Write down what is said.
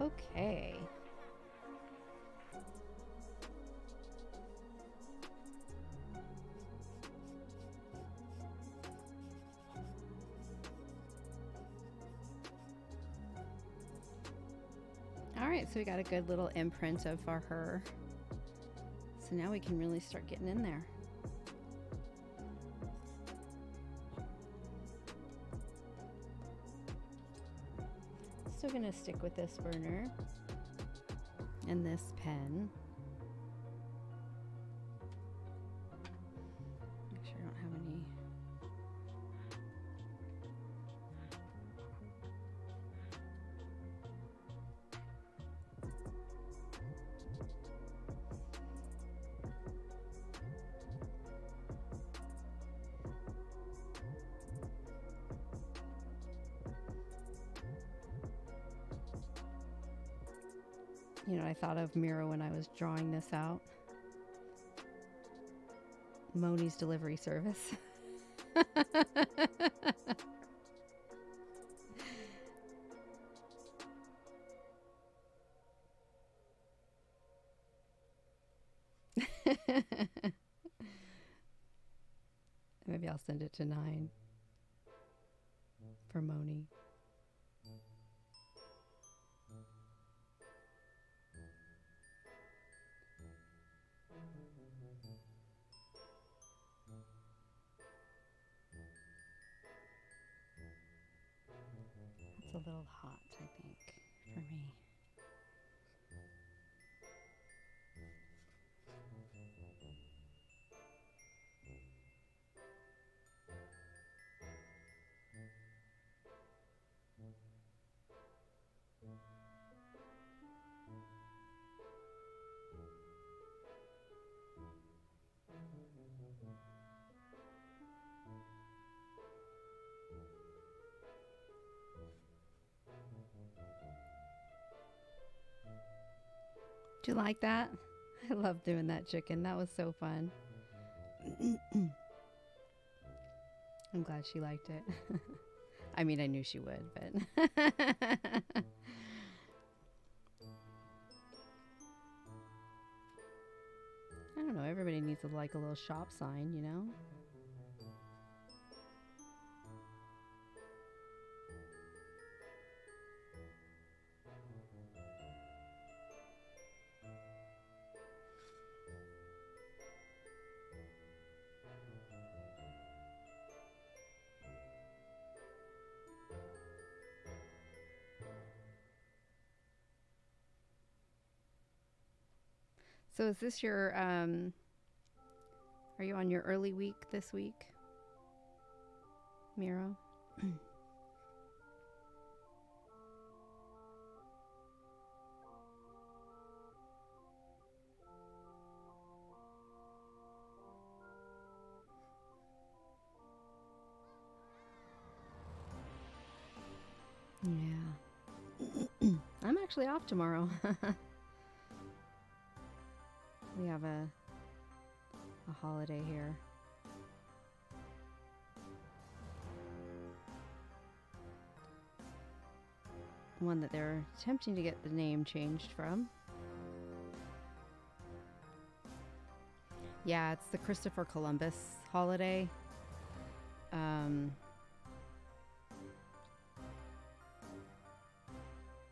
Okay. All right, so we got a good little imprint of our her. So now we can really start getting in there. Still gonna stick with this burner and this pen. You know, I thought of Mira when I was drawing this out. Moni's delivery service. Maybe I'll send it to nine for Moni. It's a little hot, I think, you like that? I love doing that chicken. That was so fun. I'm glad she liked it. I mean, I knew she would, but. I don't know. Everybody needs to like a little shop sign, you know? So is this your um are you on your early week this week? Miro? yeah. I'm actually off tomorrow. we have a a holiday here. One that they're attempting to get the name changed from. Yeah, it's the Christopher Columbus holiday. Um,